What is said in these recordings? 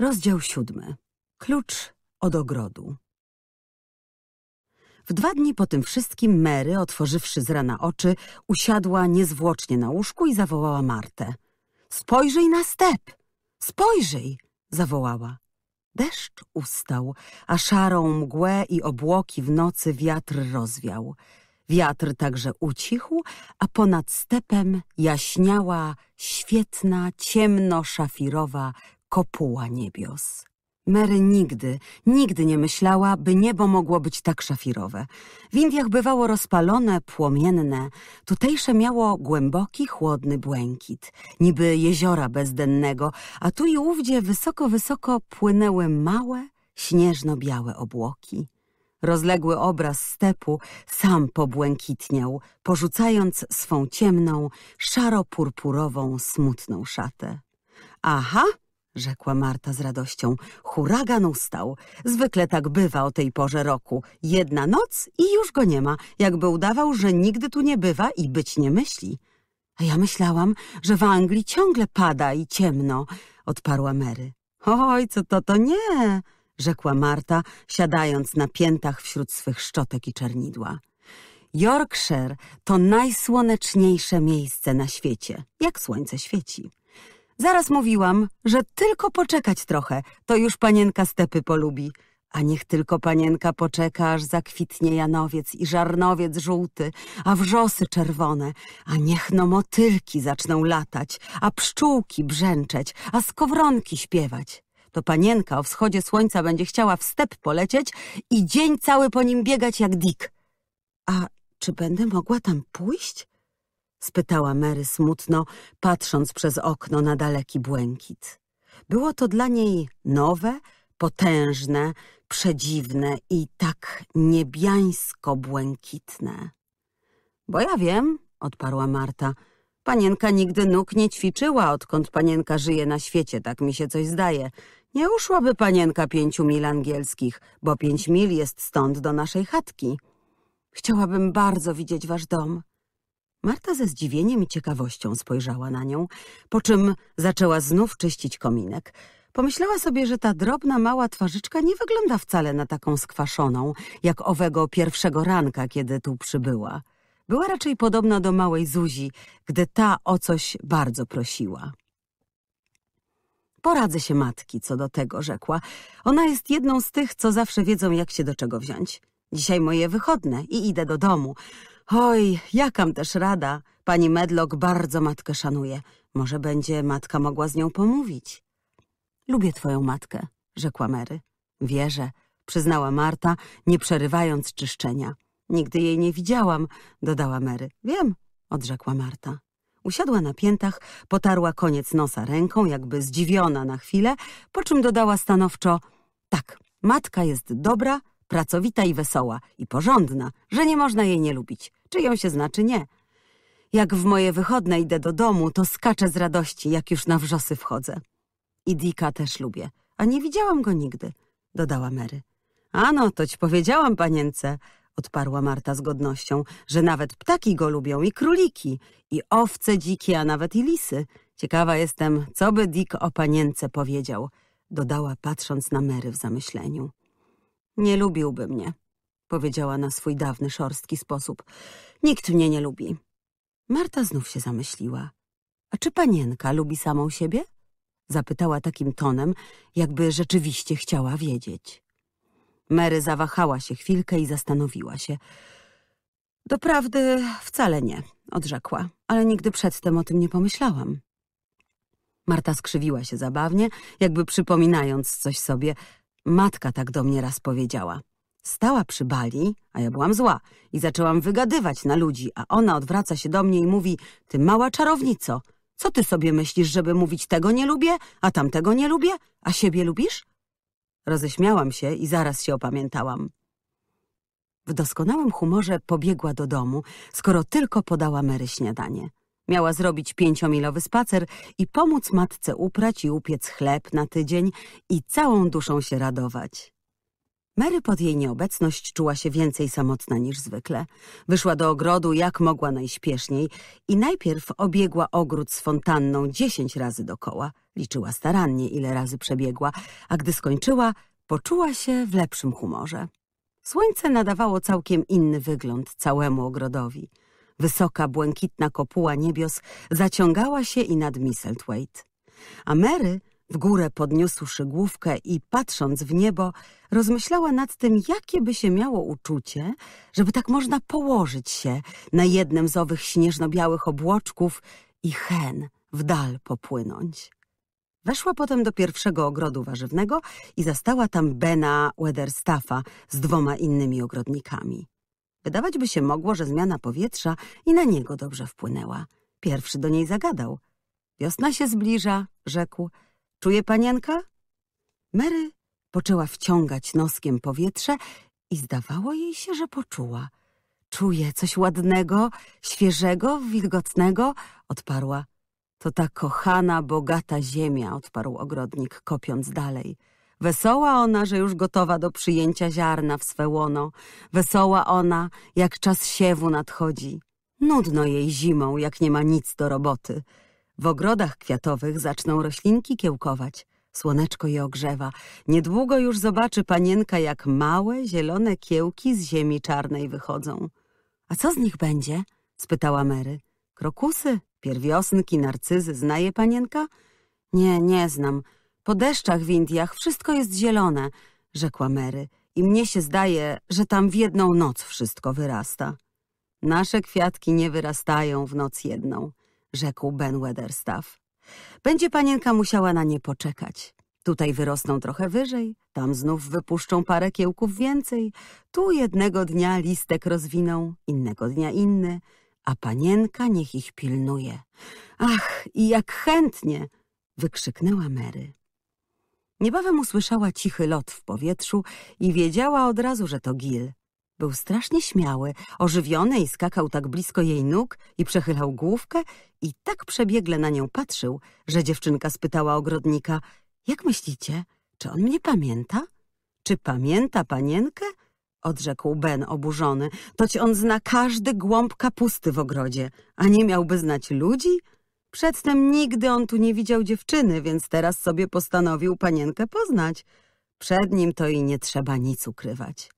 Rozdział siódmy. Klucz od ogrodu. W dwa dni po tym wszystkim Mary, otworzywszy z rana oczy, usiadła niezwłocznie na łóżku i zawołała Martę. Spojrzyj na step! Spojrzyj! zawołała. Deszcz ustał, a szarą mgłę i obłoki w nocy wiatr rozwiał. Wiatr także ucichł, a ponad stepem jaśniała świetna, ciemno-szafirowa kopuła niebios. Mary nigdy, nigdy nie myślała, by niebo mogło być tak szafirowe. W Indiach bywało rozpalone, płomienne. Tutejsze miało głęboki, chłodny błękit, niby jeziora bezdennego, a tu i ówdzie wysoko, wysoko płynęły małe, śnieżno-białe obłoki. Rozległy obraz stepu sam pobłękitniał, porzucając swą ciemną, szaro-purpurową, smutną szatę. Aha, rzekła Marta z radością. Huragan ustał. Zwykle tak bywa o tej porze roku. Jedna noc i już go nie ma, jakby udawał, że nigdy tu nie bywa i być nie myśli. A ja myślałam, że w Anglii ciągle pada i ciemno, odparła Mary. Oj, co to to nie, rzekła Marta, siadając na piętach wśród swych szczotek i czernidła. Yorkshire to najsłoneczniejsze miejsce na świecie, jak słońce świeci. Zaraz mówiłam, że tylko poczekać trochę, to już panienka stepy polubi. A niech tylko panienka poczeka, aż zakwitnie janowiec i żarnowiec żółty, a wrzosy czerwone, a niech no motylki zaczną latać, a pszczółki brzęczeć, a skowronki śpiewać. To panienka o wschodzie słońca będzie chciała w step polecieć i dzień cały po nim biegać jak dik. A czy będę mogła tam pójść? Spytała Mary smutno, patrząc przez okno na daleki błękit. Było to dla niej nowe, potężne, przedziwne i tak niebiańsko-błękitne. Bo ja wiem, odparła Marta, panienka nigdy nóg nie ćwiczyła, odkąd panienka żyje na świecie, tak mi się coś zdaje. Nie uszłaby panienka pięciu mil angielskich, bo pięć mil jest stąd do naszej chatki. Chciałabym bardzo widzieć wasz dom. Marta ze zdziwieniem i ciekawością spojrzała na nią, po czym zaczęła znów czyścić kominek. Pomyślała sobie, że ta drobna, mała twarzyczka nie wygląda wcale na taką skwaszoną, jak owego pierwszego ranka, kiedy tu przybyła. Była raczej podobna do małej Zuzi, gdy ta o coś bardzo prosiła. Poradzę się matki co do tego, rzekła. Ona jest jedną z tych, co zawsze wiedzą, jak się do czego wziąć. Dzisiaj moje wychodne i idę do domu. Oj, jakam też rada. Pani Medlock bardzo matkę szanuje. Może będzie matka mogła z nią pomówić. Lubię twoją matkę, rzekła Mary. Wierzę, przyznała Marta, nie przerywając czyszczenia. Nigdy jej nie widziałam, dodała Mary. Wiem, odrzekła Marta. Usiadła na piętach, potarła koniec nosa ręką, jakby zdziwiona na chwilę, po czym dodała stanowczo tak, matka jest dobra, pracowita i wesoła i porządna, że nie można jej nie lubić. Czy ją się znaczy nie. Jak w moje wychodne idę do domu, to skaczę z radości, jak już na wrzosy wchodzę. I Dika też lubię, a nie widziałam go nigdy, dodała Mary. Ano, to ci powiedziałam, panience, odparła Marta z godnością, że nawet ptaki go lubią i króliki, i owce dzikie, a nawet i lisy. Ciekawa jestem, co by Dick o panience powiedział, dodała patrząc na Mary w zamyśleniu. Nie lubiłby mnie, powiedziała na swój dawny, szorstki sposób. Nikt mnie nie lubi. Marta znów się zamyśliła. A czy panienka lubi samą siebie? Zapytała takim tonem, jakby rzeczywiście chciała wiedzieć. Mary zawahała się chwilkę i zastanowiła się. Doprawdy wcale nie, odrzekła, ale nigdy przedtem o tym nie pomyślałam. Marta skrzywiła się zabawnie, jakby przypominając coś sobie. Matka tak do mnie raz powiedziała. Stała przy bali, a ja byłam zła i zaczęłam wygadywać na ludzi, a ona odwraca się do mnie i mówi, ty mała czarownico, co ty sobie myślisz, żeby mówić tego nie lubię, a tamtego nie lubię, a siebie lubisz? Roześmiałam się i zaraz się opamiętałam. W doskonałym humorze pobiegła do domu, skoro tylko podała Mary śniadanie. Miała zrobić pięciomilowy spacer i pomóc matce uprać i upiec chleb na tydzień i całą duszą się radować. Mary pod jej nieobecność czuła się więcej samotna niż zwykle. Wyszła do ogrodu jak mogła najśpieszniej i najpierw obiegła ogród z fontanną dziesięć razy dokoła. Liczyła starannie, ile razy przebiegła, a gdy skończyła, poczuła się w lepszym humorze. Słońce nadawało całkiem inny wygląd całemu ogrodowi. Wysoka, błękitna kopuła niebios zaciągała się i nad Misselthwaite. A Mary w górę podniósłszy główkę i patrząc w niebo, rozmyślała nad tym, jakie by się miało uczucie, żeby tak można położyć się na jednym z owych śnieżno-białych obłoczków i hen w dal popłynąć. Weszła potem do pierwszego ogrodu warzywnego i zastała tam Bena Weatherstaffa z dwoma innymi ogrodnikami. Wydawać by się mogło, że zmiana powietrza i na niego dobrze wpłynęła. Pierwszy do niej zagadał. Wiosna się zbliża, rzekł. Czuje panienka? Mary poczęła wciągać noskiem powietrze i zdawało jej się, że poczuła. Czuje coś ładnego, świeżego, wilgotnego, odparła. To ta kochana, bogata ziemia, odparł ogrodnik, kopiąc dalej. Wesoła ona, że już gotowa do przyjęcia ziarna w swe łono. Wesoła ona, jak czas siewu nadchodzi. Nudno jej zimą, jak nie ma nic do roboty. W ogrodach kwiatowych zaczną roślinki kiełkować. Słoneczko je ogrzewa. Niedługo już zobaczy panienka, jak małe, zielone kiełki z ziemi czarnej wychodzą. A co z nich będzie? spytała Mary. Krokusy, pierwiosnki, narcyzy. Znaje panienka? Nie, nie znam. Po deszczach w Indiach wszystko jest zielone, rzekła Mary. I mnie się zdaje, że tam w jedną noc wszystko wyrasta. Nasze kwiatki nie wyrastają w noc jedną rzekł Ben Weatherstaff. Będzie panienka musiała na nie poczekać. Tutaj wyrosną trochę wyżej, tam znów wypuszczą parę kiełków więcej, tu jednego dnia listek rozwiną, innego dnia inny, a panienka niech ich pilnuje. Ach, i jak chętnie! wykrzyknęła Mary. Niebawem usłyszała cichy lot w powietrzu i wiedziała od razu, że to Gil. Był strasznie śmiały, ożywiony i skakał tak blisko jej nóg i przechylał główkę i tak przebiegle na nią patrzył, że dziewczynka spytała ogrodnika, jak myślicie, czy on mnie pamięta? Czy pamięta panienkę? Odrzekł Ben oburzony. Toć on zna każdy głąb kapusty w ogrodzie, a nie miałby znać ludzi? Przedtem nigdy on tu nie widział dziewczyny, więc teraz sobie postanowił panienkę poznać. Przed nim to i nie trzeba nic ukrywać.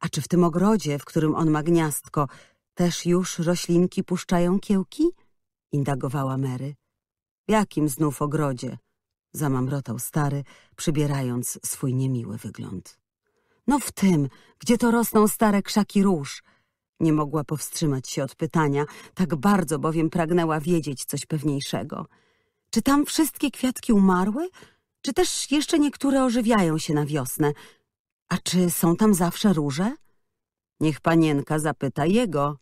A czy w tym ogrodzie, w którym on ma gniazdko, też już roślinki puszczają kiełki? Indagowała Mary. W jakim znów ogrodzie? Zamamrotał stary, przybierając swój niemiły wygląd. No w tym, gdzie to rosną stare krzaki róż. Nie mogła powstrzymać się od pytania, tak bardzo bowiem pragnęła wiedzieć coś pewniejszego. Czy tam wszystkie kwiatki umarły? Czy też jeszcze niektóre ożywiają się na wiosnę? A czy są tam zawsze róże? Niech panienka zapyta jego.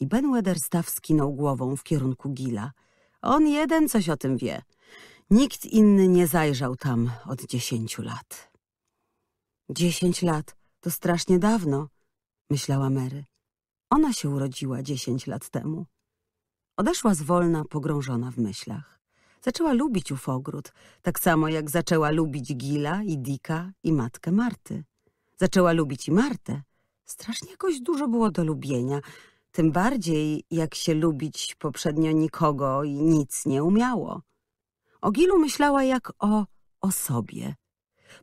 I Ben Weatherstaff skinął głową w kierunku Gila. On jeden coś o tym wie. Nikt inny nie zajrzał tam od dziesięciu lat. Dziesięć lat to strasznie dawno, myślała Mary. Ona się urodziła dziesięć lat temu. Odeszła zwolna, pogrążona w myślach. Zaczęła lubić ów ogród, tak samo jak zaczęła lubić Gila i Dika i matkę Marty. Zaczęła lubić i Martę. Strasznie jakoś dużo było do lubienia, tym bardziej jak się lubić poprzednio nikogo i nic nie umiało. O Gilu myślała jak o osobie.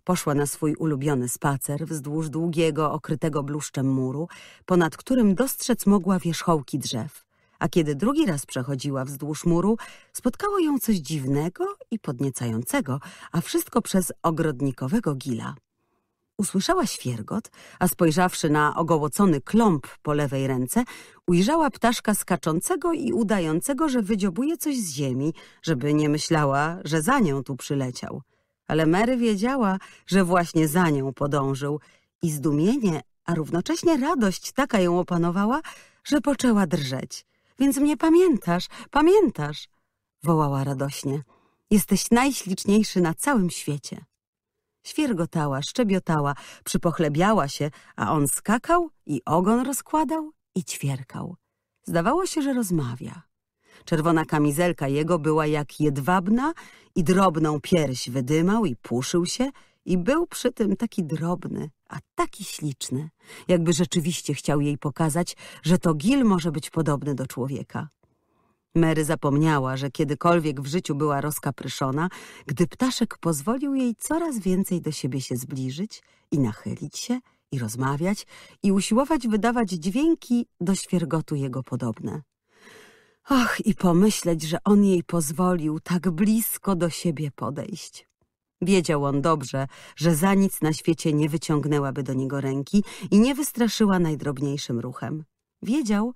Poszła na swój ulubiony spacer wzdłuż długiego, okrytego bluszczem muru, ponad którym dostrzec mogła wierzchołki drzew. A kiedy drugi raz przechodziła wzdłuż muru, spotkało ją coś dziwnego i podniecającego, a wszystko przez ogrodnikowego Gila. Usłyszała świergot, a spojrzawszy na ogołocony kląb po lewej ręce, ujrzała ptaszka skaczącego i udającego, że wydziobuje coś z ziemi, żeby nie myślała, że za nią tu przyleciał. Ale Mary wiedziała, że właśnie za nią podążył i zdumienie, a równocześnie radość taka ją opanowała, że poczęła drżeć. Więc mnie pamiętasz, pamiętasz, wołała radośnie. Jesteś najśliczniejszy na całym świecie. Świergotała, szczebiotała, przypochlebiała się, a on skakał i ogon rozkładał i ćwierkał. Zdawało się, że rozmawia. Czerwona kamizelka jego była jak jedwabna i drobną pierś wydymał i puszył się i był przy tym taki drobny, a taki śliczny, jakby rzeczywiście chciał jej pokazać, że to Gil może być podobny do człowieka. Mary zapomniała, że kiedykolwiek w życiu była rozkapryszona, gdy ptaszek pozwolił jej coraz więcej do siebie się zbliżyć i nachylić się i rozmawiać i usiłować wydawać dźwięki do świergotu jego podobne. Och, i pomyśleć, że on jej pozwolił tak blisko do siebie podejść. Wiedział on dobrze, że za nic na świecie nie wyciągnęłaby do niego ręki i nie wystraszyła najdrobniejszym ruchem. Wiedział,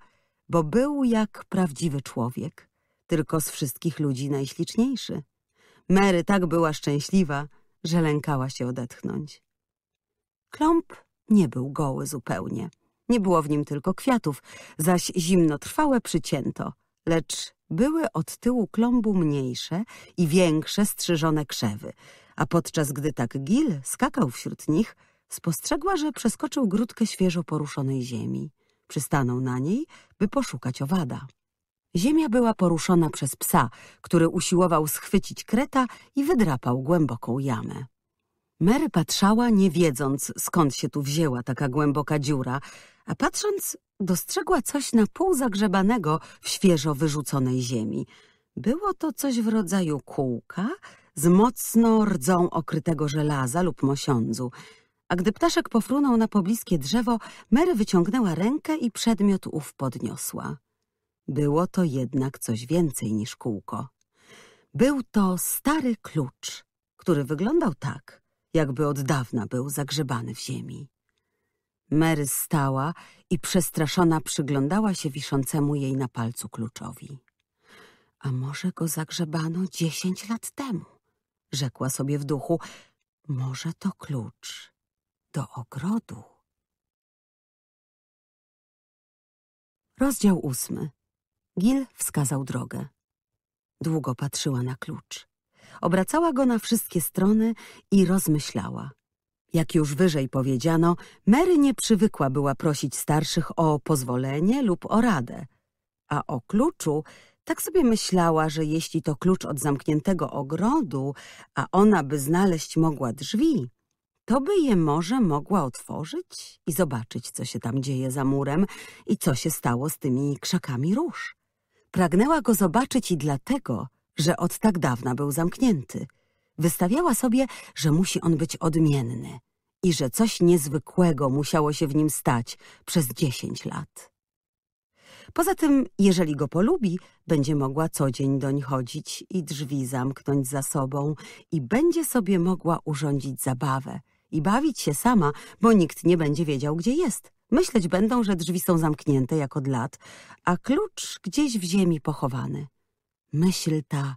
bo był jak prawdziwy człowiek, tylko z wszystkich ludzi najśliczniejszy. Mary tak była szczęśliwa, że lękała się odetchnąć. Kląb nie był goły zupełnie. Nie było w nim tylko kwiatów, zaś zimnotrwałe przycięto, lecz były od tyłu klombu mniejsze i większe strzyżone krzewy, a podczas gdy tak Gil skakał wśród nich, spostrzegła, że przeskoczył grudkę świeżo poruszonej ziemi. Przystanął na niej, by poszukać owada. Ziemia była poruszona przez psa, który usiłował schwycić kreta i wydrapał głęboką jamę. Mary patrzała, nie wiedząc, skąd się tu wzięła taka głęboka dziura, a patrząc, dostrzegła coś na pół zagrzebanego w świeżo wyrzuconej ziemi. Było to coś w rodzaju kółka z mocno rdzą okrytego żelaza lub mosiądzu, a gdy ptaszek pofrunął na pobliskie drzewo, Mary wyciągnęła rękę i przedmiot ów podniosła. Było to jednak coś więcej niż kółko. Był to stary klucz, który wyglądał tak, jakby od dawna był zagrzebany w ziemi. Mary stała i przestraszona przyglądała się wiszącemu jej na palcu kluczowi. A może go zagrzebano dziesięć lat temu? Rzekła sobie w duchu. Może to klucz do ogrodu. Rozdział ósmy. Gil wskazał drogę. Długo patrzyła na klucz. Obracała go na wszystkie strony i rozmyślała. Jak już wyżej powiedziano, Mary nie przywykła była prosić starszych o pozwolenie lub o radę. A o kluczu tak sobie myślała, że jeśli to klucz od zamkniętego ogrodu, a ona by znaleźć mogła drzwi, to by je może mogła otworzyć i zobaczyć, co się tam dzieje za murem i co się stało z tymi krzakami róż. Pragnęła go zobaczyć i dlatego, że od tak dawna był zamknięty. Wystawiała sobie, że musi on być odmienny i że coś niezwykłego musiało się w nim stać przez dziesięć lat. Poza tym, jeżeli go polubi, będzie mogła co dzień doń chodzić i drzwi zamknąć za sobą i będzie sobie mogła urządzić zabawę i bawić się sama, bo nikt nie będzie wiedział, gdzie jest. Myśleć będą, że drzwi są zamknięte jak od lat, a klucz gdzieś w ziemi pochowany. Myśl ta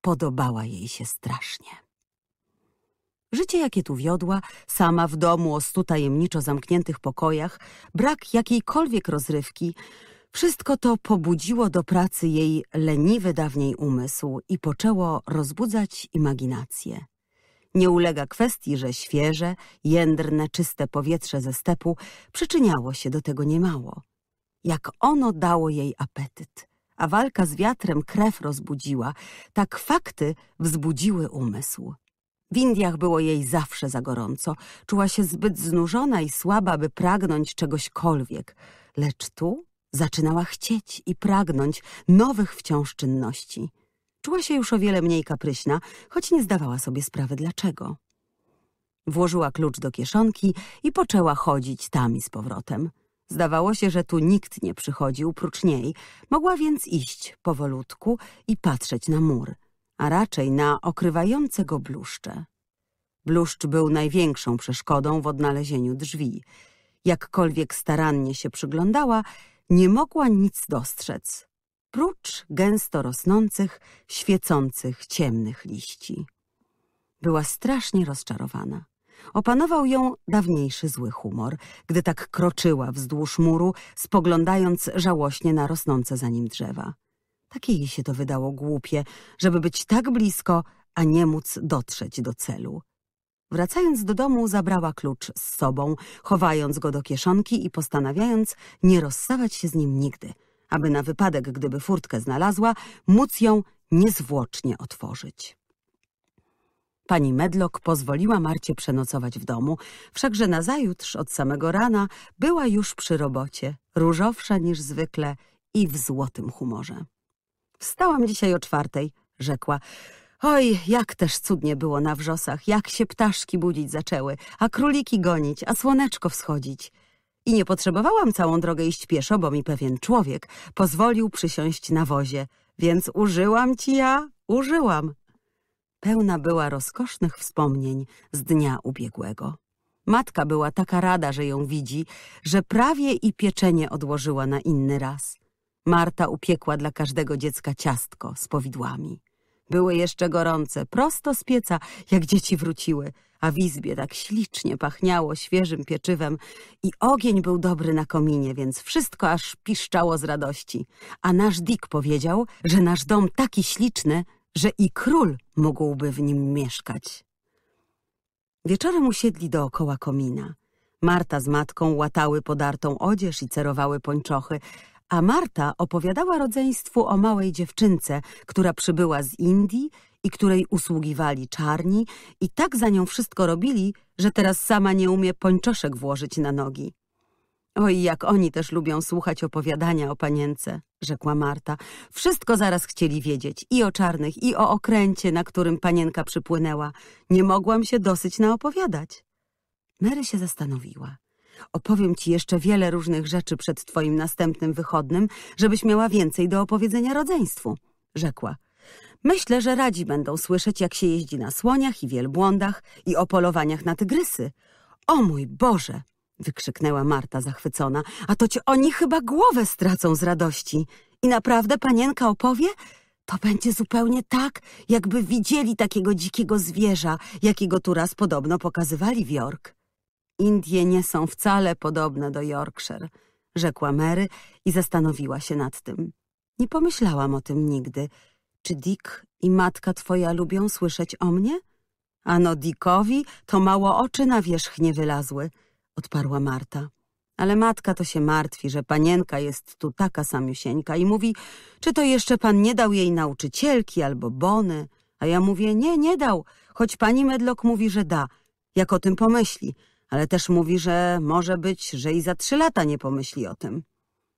podobała jej się strasznie. Życie, jakie tu wiodła, sama w domu o stu tajemniczo zamkniętych pokojach, brak jakiejkolwiek rozrywki, wszystko to pobudziło do pracy jej leniwy dawniej umysł i poczęło rozbudzać imaginację. Nie ulega kwestii, że świeże, jędrne, czyste powietrze ze stepu przyczyniało się do tego niemało. Jak ono dało jej apetyt, a walka z wiatrem krew rozbudziła, tak fakty wzbudziły umysł. W Indiach było jej zawsze za gorąco, czuła się zbyt znużona i słaba, by pragnąć czegośkolwiek, lecz tu zaczynała chcieć i pragnąć nowych wciąż czynności. Czuła się już o wiele mniej kapryśna, choć nie zdawała sobie sprawy dlaczego. Włożyła klucz do kieszonki i poczęła chodzić tam i z powrotem. Zdawało się, że tu nikt nie przychodził prócz niej, mogła więc iść powolutku i patrzeć na mur, a raczej na okrywające go bluszcze. Bluszcz był największą przeszkodą w odnalezieniu drzwi. Jakkolwiek starannie się przyglądała, nie mogła nic dostrzec, prócz gęsto rosnących, świecących, ciemnych liści. Była strasznie rozczarowana. Opanował ją dawniejszy zły humor, gdy tak kroczyła wzdłuż muru, spoglądając żałośnie na rosnące za nim drzewa. Takie jej się to wydało głupie, żeby być tak blisko, a nie móc dotrzeć do celu. Wracając do domu, zabrała klucz z sobą, chowając go do kieszonki i postanawiając nie rozstawać się z nim nigdy, aby na wypadek, gdyby furtkę znalazła, móc ją niezwłocznie otworzyć. Pani Medlock pozwoliła Marcie przenocować w domu, wszakże nazajutrz od samego rana była już przy robocie, różowsza niż zwykle i w złotym humorze. Wstałam dzisiaj o czwartej, rzekła. Oj, jak też cudnie było na wrzosach, jak się ptaszki budzić zaczęły, a króliki gonić, a słoneczko wschodzić. I nie potrzebowałam całą drogę iść pieszo, bo mi pewien człowiek pozwolił przysiąść na wozie, więc użyłam ci ja, użyłam. Pełna była rozkosznych wspomnień z dnia ubiegłego. Matka była taka rada, że ją widzi, że prawie i pieczenie odłożyła na inny raz. Marta upiekła dla każdego dziecka ciastko z powidłami. Były jeszcze gorące, prosto z pieca, jak dzieci wróciły, a w izbie tak ślicznie pachniało świeżym pieczywem i ogień był dobry na kominie, więc wszystko aż piszczało z radości. A nasz Dick powiedział, że nasz dom taki śliczny, że i król mógłby w nim mieszkać. Wieczorem usiedli dookoła komina. Marta z matką łatały podartą odzież i cerowały pończochy, a Marta opowiadała rodzeństwu o małej dziewczynce, która przybyła z Indii i której usługiwali czarni i tak za nią wszystko robili, że teraz sama nie umie pończoszek włożyć na nogi. Oj, jak oni też lubią słuchać opowiadania o panience, rzekła Marta. Wszystko zaraz chcieli wiedzieć, i o czarnych, i o okręcie, na którym panienka przypłynęła. Nie mogłam się dosyć naopowiadać. Mary się zastanowiła. Opowiem ci jeszcze wiele różnych rzeczy przed twoim następnym wychodnym, żebyś miała więcej do opowiedzenia rodzeństwu, rzekła. Myślę, że radzi będą słyszeć, jak się jeździ na słoniach i wielbłądach i o polowaniach na tygrysy. O mój Boże! Wykrzyknęła Marta zachwycona. A to ci oni chyba głowę stracą z radości. I naprawdę panienka opowie? To będzie zupełnie tak, jakby widzieli takiego dzikiego zwierza, jakiego tu raz podobno pokazywali w York. Indie nie są wcale podobne do Yorkshire, rzekła Mary i zastanowiła się nad tym. Nie pomyślałam o tym nigdy. Czy Dick i matka twoja lubią słyszeć o mnie? Ano Dickowi to mało oczy na wierzch nie wylazły, odparła Marta. Ale matka to się martwi, że panienka jest tu taka samiusieńka i mówi, czy to jeszcze pan nie dał jej nauczycielki albo bony? A ja mówię, nie, nie dał, choć pani Medlock mówi, że da, jak o tym pomyśli ale też mówi, że może być, że i za trzy lata nie pomyśli o tym.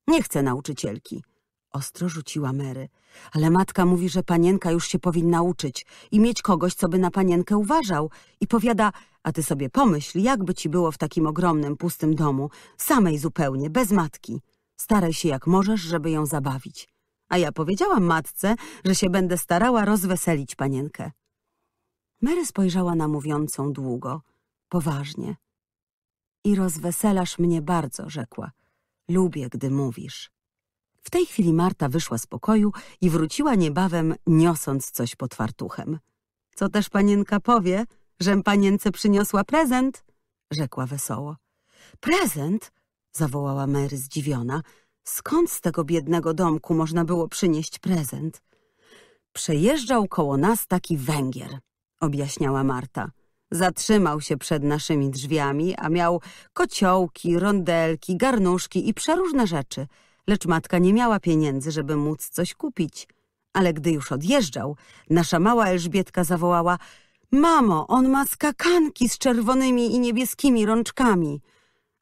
Nie chce nauczycielki. Ostro rzuciła Mary. Ale matka mówi, że panienka już się powinna uczyć i mieć kogoś, co by na panienkę uważał. I powiada, a ty sobie pomyśl, jakby ci było w takim ogromnym, pustym domu, samej zupełnie, bez matki. Staraj się jak możesz, żeby ją zabawić. A ja powiedziałam matce, że się będę starała rozweselić panienkę. Mary spojrzała na mówiącą długo, poważnie. I rozweselasz mnie bardzo, rzekła. Lubię, gdy mówisz. W tej chwili Marta wyszła z pokoju i wróciła niebawem, niosąc coś pod fartuchem. Co też panienka powie, żem panience przyniosła prezent? Rzekła wesoło. Prezent? Zawołała Mary zdziwiona. Skąd z tego biednego domku można było przynieść prezent? Przejeżdżał koło nas taki Węgier, objaśniała Marta. Zatrzymał się przed naszymi drzwiami, a miał kociołki, rondelki, garnuszki i przeróżne rzeczy, lecz matka nie miała pieniędzy, żeby móc coś kupić. Ale gdy już odjeżdżał, nasza mała Elżbietka zawołała Mamo, on ma skakanki z czerwonymi i niebieskimi rączkami.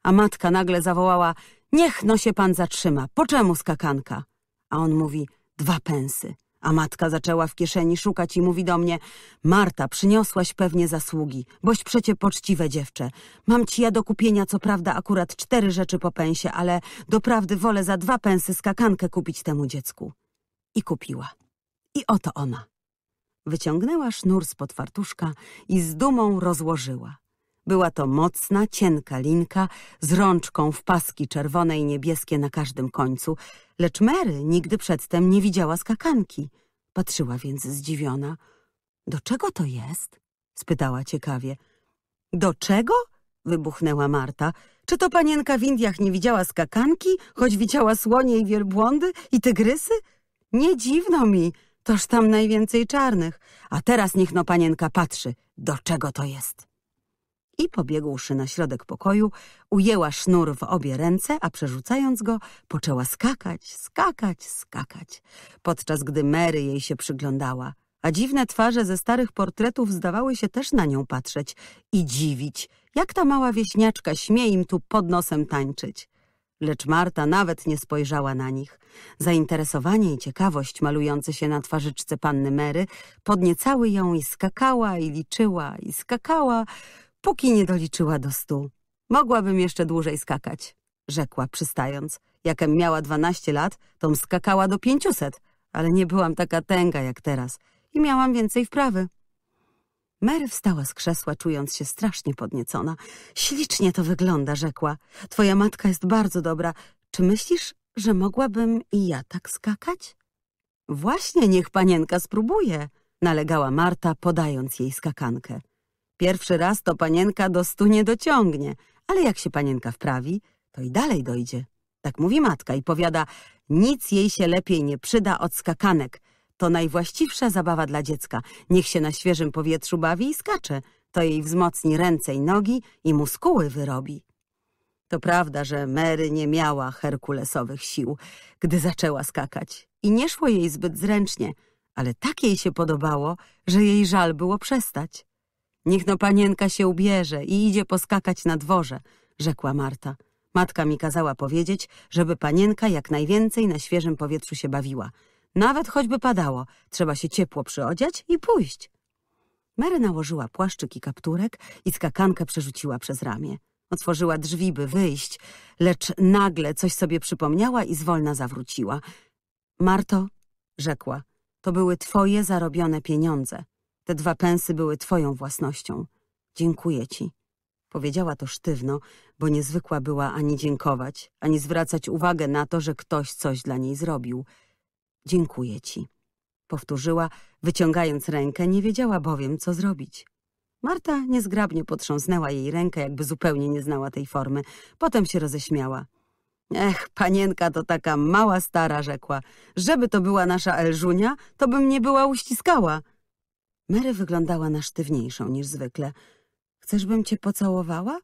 A matka nagle zawołała Niech no się pan zatrzyma, po czemu skakanka? A on mówi Dwa pensy. A matka zaczęła w kieszeni szukać i mówi do mnie Marta, przyniosłaś pewnie zasługi, boś przecie poczciwe dziewczę. Mam ci ja do kupienia co prawda akurat cztery rzeczy po pensie, ale doprawdy wolę za dwa pensy skakankę kupić temu dziecku. I kupiła. I oto ona. Wyciągnęła sznur spod fartuszka i z dumą rozłożyła. Była to mocna, cienka linka z rączką w paski czerwone i niebieskie na każdym końcu, lecz Mary nigdy przedtem nie widziała skakanki. Patrzyła więc zdziwiona. Do czego to jest? spytała ciekawie. Do czego? wybuchnęła Marta. Czy to panienka w Indiach nie widziała skakanki, choć widziała słonie i wielbłądy i tygrysy? Nie dziwno mi, toż tam najwięcej czarnych. A teraz niech no panienka patrzy, do czego to jest i pobiegłszy na środek pokoju, ujęła sznur w obie ręce, a przerzucając go, poczęła skakać, skakać, skakać, podczas gdy Mary jej się przyglądała. a dziwne twarze ze starych portretów zdawały się też na nią patrzeć i dziwić, jak ta mała wieśniaczka śmie im tu pod nosem tańczyć. Lecz Marta nawet nie spojrzała na nich. Zainteresowanie i ciekawość malujące się na twarzyczce panny Mary podniecały ją i skakała i liczyła i skakała, póki nie doliczyła do stu. Mogłabym jeszcze dłużej skakać, rzekła przystając. Jakem miała dwanaście lat, tom skakała do pięciuset, ale nie byłam taka tęga jak teraz i miałam więcej wprawy. Mary wstała z krzesła, czując się strasznie podniecona. Ślicznie to wygląda, rzekła. Twoja matka jest bardzo dobra. Czy myślisz, że mogłabym i ja tak skakać? Właśnie, niech panienka spróbuje, nalegała Marta, podając jej skakankę. Pierwszy raz to panienka do stu nie dociągnie, ale jak się panienka wprawi, to i dalej dojdzie. Tak mówi matka i powiada, nic jej się lepiej nie przyda od skakanek. To najwłaściwsza zabawa dla dziecka. Niech się na świeżym powietrzu bawi i skacze. To jej wzmocni ręce i nogi i muskuły wyrobi. To prawda, że Mary nie miała herkulesowych sił, gdy zaczęła skakać. I nie szło jej zbyt zręcznie, ale tak jej się podobało, że jej żal było przestać. Niech no panienka się ubierze i idzie poskakać na dworze, rzekła Marta. Matka mi kazała powiedzieć, żeby panienka jak najwięcej na świeżym powietrzu się bawiła. Nawet choćby padało, trzeba się ciepło przyodziać i pójść. Mary nałożyła płaszczyk i kapturek i skakankę przerzuciła przez ramię. Otworzyła drzwi, by wyjść, lecz nagle coś sobie przypomniała i zwolna zawróciła. Marto, rzekła, to były twoje zarobione pieniądze. Te dwa pensy były twoją własnością. Dziękuję ci. Powiedziała to sztywno, bo niezwykła była ani dziękować, ani zwracać uwagę na to, że ktoś coś dla niej zrobił. Dziękuję ci. Powtórzyła, wyciągając rękę, nie wiedziała bowiem, co zrobić. Marta niezgrabnie potrząsnęła jej rękę, jakby zupełnie nie znała tej formy. Potem się roześmiała. Ech, panienka to taka mała stara, rzekła. Żeby to była nasza Elżunia, to bym nie była uściskała. Mary wyglądała na sztywniejszą niż zwykle. Chcesz, bym cię pocałowała?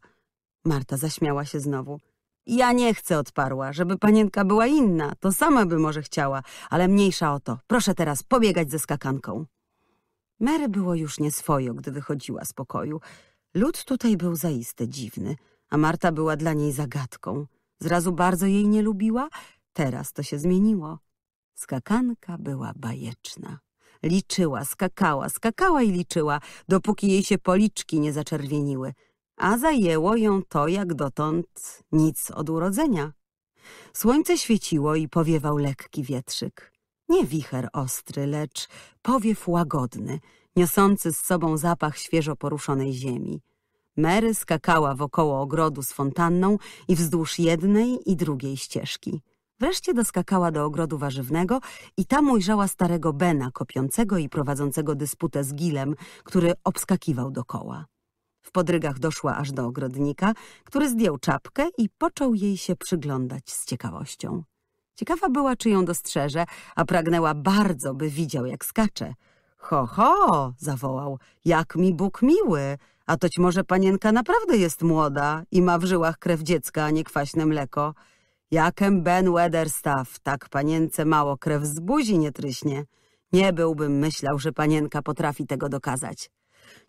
Marta zaśmiała się znowu. Ja nie chcę, odparła, żeby panienka była inna, to sama by może chciała, ale mniejsza o to. Proszę teraz pobiegać ze skakanką. Mary było już nieswojo, gdy wychodziła z pokoju. Lud tutaj był zaiste dziwny, a Marta była dla niej zagadką. Zrazu bardzo jej nie lubiła, teraz to się zmieniło. Skakanka była bajeczna. Liczyła, skakała, skakała i liczyła, dopóki jej się policzki nie zaczerwieniły, a zajęło ją to jak dotąd nic od urodzenia. Słońce świeciło i powiewał lekki wietrzyk. Nie wicher ostry, lecz powiew łagodny, niosący z sobą zapach świeżo poruszonej ziemi. Mary skakała wokoło ogrodu z fontanną i wzdłuż jednej i drugiej ścieżki. Wreszcie doskakała do ogrodu warzywnego i tam ujrzała starego Bena kopiącego i prowadzącego dysputę z Gilem, który obskakiwał dokoła. W podrygach doszła aż do ogrodnika, który zdjął czapkę i począł jej się przyglądać z ciekawością. Ciekawa była, czy ją dostrzeże, a pragnęła bardzo, by widział, jak skacze. Ho, ho, zawołał, jak mi Bóg miły, a toć może panienka naprawdę jest młoda i ma w żyłach krew dziecka, a nie kwaśne mleko. Jakem Ben Weatherstaff, tak panience mało krew z buzi nie tryśnie. Nie byłbym myślał, że panienka potrafi tego dokazać.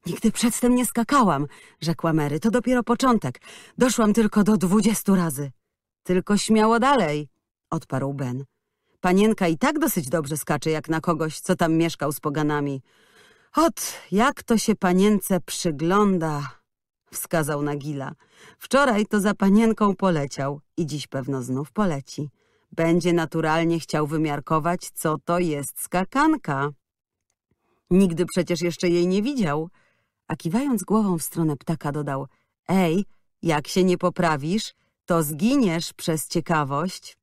Nigdy przedtem nie skakałam, rzekła Mary. To dopiero początek. Doszłam tylko do dwudziestu razy. Tylko śmiało dalej, odparł Ben. Panienka i tak dosyć dobrze skacze, jak na kogoś, co tam mieszkał z poganami. Ot, jak to się panience przygląda, wskazał na Gila. Wczoraj to za panienką poleciał i dziś pewno znów poleci. Będzie naturalnie chciał wymiarkować, co to jest skakanka. Nigdy przecież jeszcze jej nie widział. A kiwając głową w stronę ptaka dodał Ej, jak się nie poprawisz, to zginiesz przez ciekawość.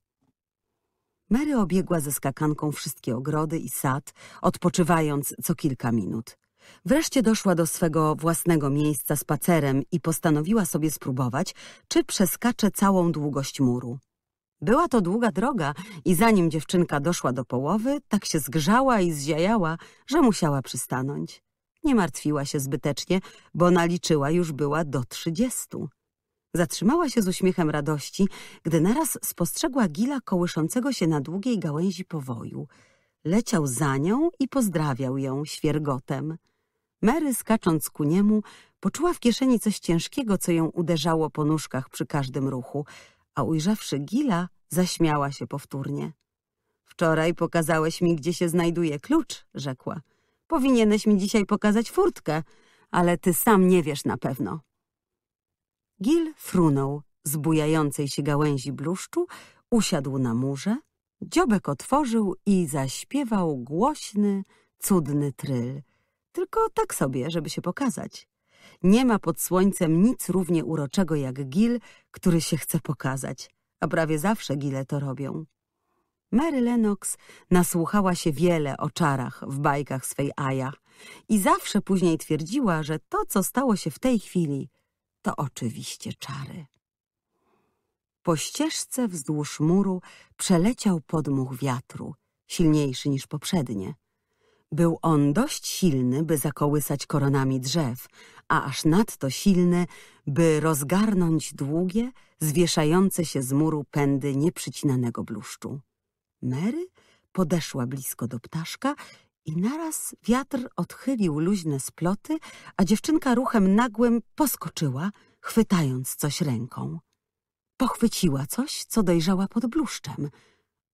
Mary obiegła ze skakanką wszystkie ogrody i sad, odpoczywając co kilka minut. Wreszcie doszła do swego własnego miejsca spacerem i postanowiła sobie spróbować, czy przeskacze całą długość muru. Była to długa droga i zanim dziewczynka doszła do połowy, tak się zgrzała i zziajała, że musiała przystanąć. Nie martwiła się zbytecznie, bo naliczyła już była do trzydziestu. Zatrzymała się z uśmiechem radości, gdy naraz spostrzegła gila kołyszącego się na długiej gałęzi powoju. leciał za nią i pozdrawiał ją świergotem. Mary, skacząc ku niemu, poczuła w kieszeni coś ciężkiego, co ją uderzało po nóżkach przy każdym ruchu, a ujrzawszy Gila, zaśmiała się powtórnie. Wczoraj pokazałeś mi, gdzie się znajduje klucz, rzekła. Powinieneś mi dzisiaj pokazać furtkę, ale ty sam nie wiesz na pewno. Gil frunął z bujającej się gałęzi bluszczu, usiadł na murze, dziobek otworzył i zaśpiewał głośny, cudny tryl. Tylko tak sobie, żeby się pokazać. Nie ma pod słońcem nic równie uroczego jak Gil, który się chce pokazać, a prawie zawsze Gile to robią. Mary Lennox nasłuchała się wiele o czarach w bajkach swej Aja i zawsze później twierdziła, że to, co stało się w tej chwili, to oczywiście czary. Po ścieżce wzdłuż muru przeleciał podmuch wiatru, silniejszy niż poprzednie. Był on dość silny, by zakołysać koronami drzew, a aż nadto silny, by rozgarnąć długie, zwieszające się z muru pędy nieprzycinanego bluszczu. Mary podeszła blisko do ptaszka i naraz wiatr odchylił luźne sploty, a dziewczynka ruchem nagłym poskoczyła, chwytając coś ręką. Pochwyciła coś, co dojrzała pod bluszczem,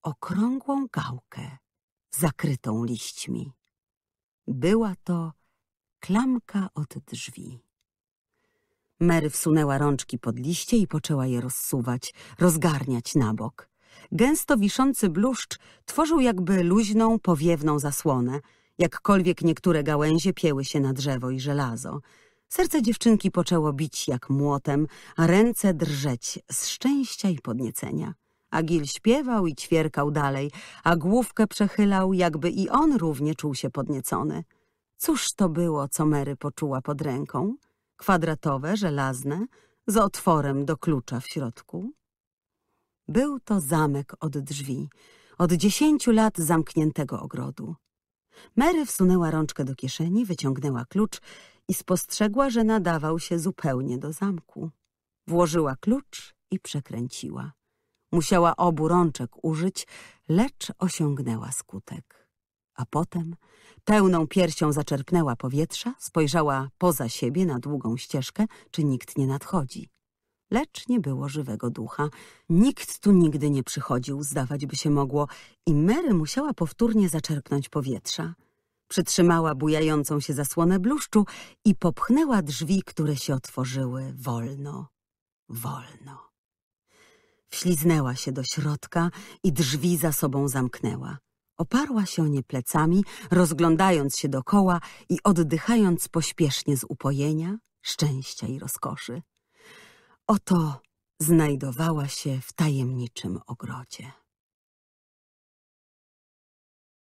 okrągłą gałkę, zakrytą liśćmi. Była to klamka od drzwi. Mary wsunęła rączki pod liście i poczęła je rozsuwać, rozgarniać na bok. Gęsto wiszący bluszcz tworzył jakby luźną, powiewną zasłonę, jakkolwiek niektóre gałęzie pieły się na drzewo i żelazo. Serce dziewczynki poczęło bić jak młotem, a ręce drżeć z szczęścia i podniecenia. Agil śpiewał i ćwierkał dalej, a główkę przechylał, jakby i on równie czuł się podniecony. Cóż to było, co Mary poczuła pod ręką? Kwadratowe, żelazne, z otworem do klucza w środku. Był to zamek od drzwi, od dziesięciu lat zamkniętego ogrodu. Mary wsunęła rączkę do kieszeni, wyciągnęła klucz i spostrzegła, że nadawał się zupełnie do zamku. Włożyła klucz i przekręciła. Musiała obu rączek użyć, lecz osiągnęła skutek. A potem pełną piersią zaczerpnęła powietrza, spojrzała poza siebie na długą ścieżkę, czy nikt nie nadchodzi. Lecz nie było żywego ducha. Nikt tu nigdy nie przychodził, zdawać by się mogło, i Mary musiała powtórnie zaczerpnąć powietrza. Przytrzymała bujającą się zasłonę bluszczu i popchnęła drzwi, które się otworzyły wolno, wolno. Wśliznęła się do środka i drzwi za sobą zamknęła. Oparła się o nie plecami, rozglądając się dokoła i oddychając pośpiesznie z upojenia, szczęścia i rozkoszy. Oto znajdowała się w tajemniczym ogrodzie.